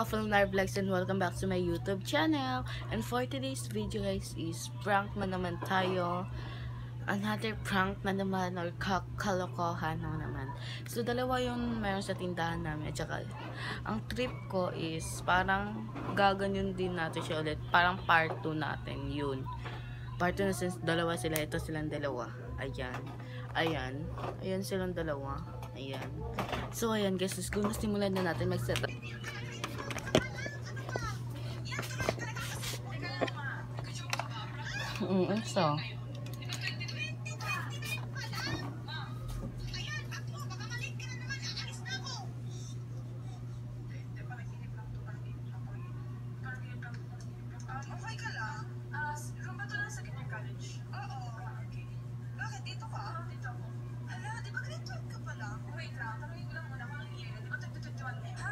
Filmar Vlogs and welcome back to my YouTube channel. And for today's video guys is prank na naman tayo. Another prank na naman or ka- kalokohan na naman. So dalawa yung meron sa tindahan namin. At saka ang trip ko is parang gaganyan din natin siya ulit. Parang part 2 natin yun. Part 2 na since dalawa sila. Ito silang dalawa. Ayan. Ayan. Ayan silang dalawa. Ayan. So ayan guys, let's go simulan na natin mag-set up. Pa lang? Wait lang, tanongin ko lang muna kung anong year. Di ba 2021? Ha?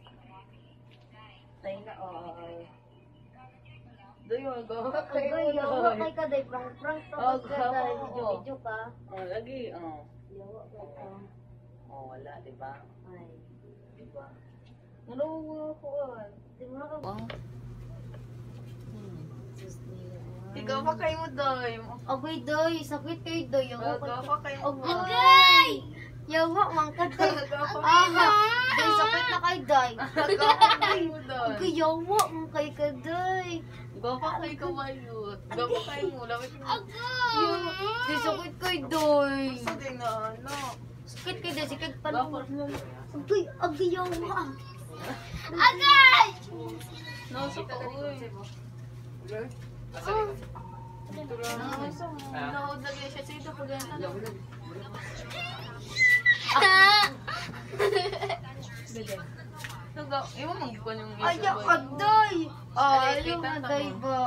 Say marami? Guys, Tayo na, oh. Volunteer ko lang. Doon yung go. Agay, yawa kay ka day, prank prank to Oh, ka day, oo. video video ka. Oh, lagi, oh. Yawa ka. Oh, wala, di ba? Ay. Di ba? Ah. Di mo ka Oh. Ikaw pa kayo mo, Doy. Agay day, sakit kay day, yawa kay ka. kayo Agay! Yawa man ka day. Aha! Day, sakit na kay day. yawa man kay ka day. Gapa kayo kamayot. Gapa. Lawit mo. Yawa, day, sakit kay day. Gusto din na, ano. Sakit kay day, sakit pa naman. Agay, agay, yawa. Agay! Nasa ko, uy. Ah. Naod na siya. Sige, ito, pag Naga, iwan mo ko yung isa. Ayaw ka, day. Ay, Ayaw ka, day ba?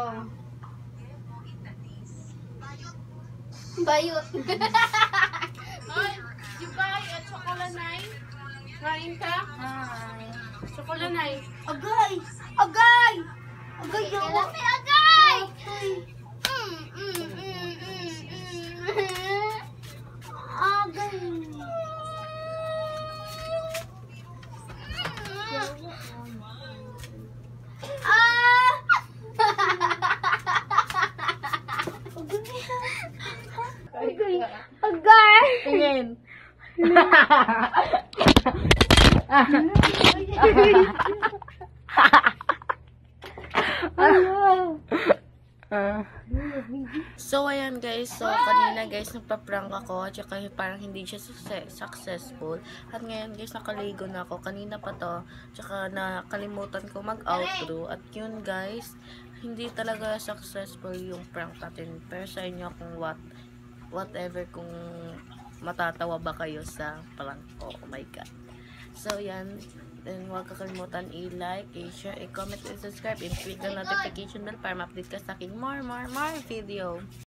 Bayot. Ay, di ba yung chocolanay? Kain ka? Hi. Chocolanay. Agay! Agay! Agay, yawa. Agay! Mm, mm, mm, mm, mm. Agay. Ah! Agay. Tingin. So, ayan guys. So, kanina guys, nagpa-prank ako. At parang hindi siya success- successful. At ngayon guys, nakaligo na ako. Kanina pa to. Tsaka nakalimutan ko mag-outro. At yun guys, hindi talaga successful yung prank natin. Pero sa inyo kung what, whatever kung matatawa ba kayo sa prank ko. Oh my God. So, yan. Then, huwag kakalimutan i-like, i-share, i-comment, i-subscribe, and click the notification bell para ma-update ka sa aking more, more, more video.